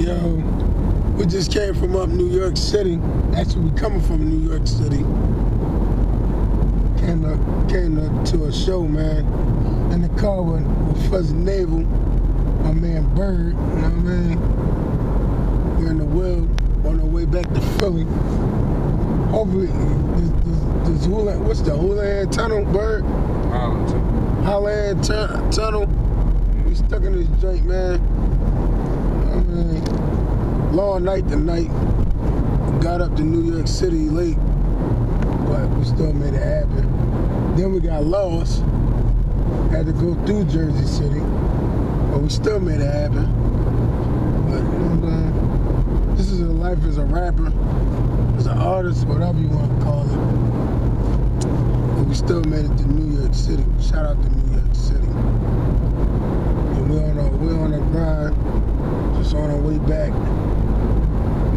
Yo, we just came from up New York City. Actually, we coming from New York City. Came to, came to, to a show, man. In the car with, with Fuzzy Navel, my man Bird, you know what I mean? We're in the wheel on our way back to Philly. Hopefully, this, this, this Hula, what's the Holland Tunnel, Bird? Arlington. Houlihan tu- Tunnel. We stuck in this joint, man. I mean, long night tonight. Got up to New York City late, but we still made it happen. Then we got lost. Had to go through Jersey City, but we still made it happen. But you know? This is a life as a rapper, as an artist, whatever you want to call it. But we still made it to New York City. Shout out to New York City. And we on our we on the grind, just on our way back.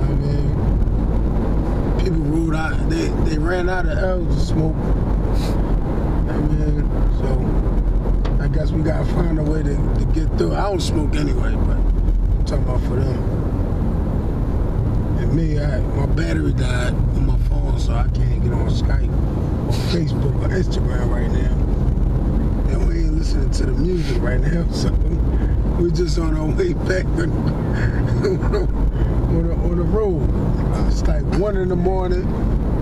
I mean, ruled out. They they ran out of L's to smoke. I mean, so I guess we gotta find a way to, to get through. I don't smoke anyway, but I'm talking about for them. And me, I, my battery died on my phone, so I can't get on Skype or Facebook or Instagram right now. And we ain't listening to the music right now, so we're just on our way back on, on, the, on the road. It's like one in the morning.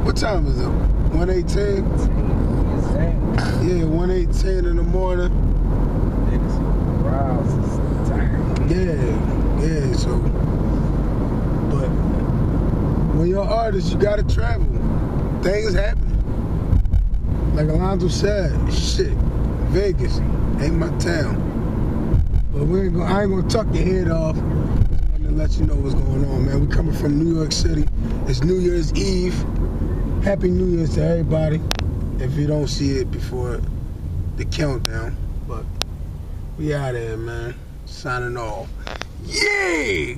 What time is it? 118? Yeah, 118 in the morning. Yeah, yeah, so but when you're an artist you gotta travel. Things happen. Like Alonzo said, shit, Vegas ain't my town. But we ain't gonna, I ain't gonna tuck your head off. Let you know what's going on, man. We're coming from New York City. It's New Year's Eve. Happy New Year's to everybody. If you don't see it before the countdown. But we out there, man. Signing off. Yeah!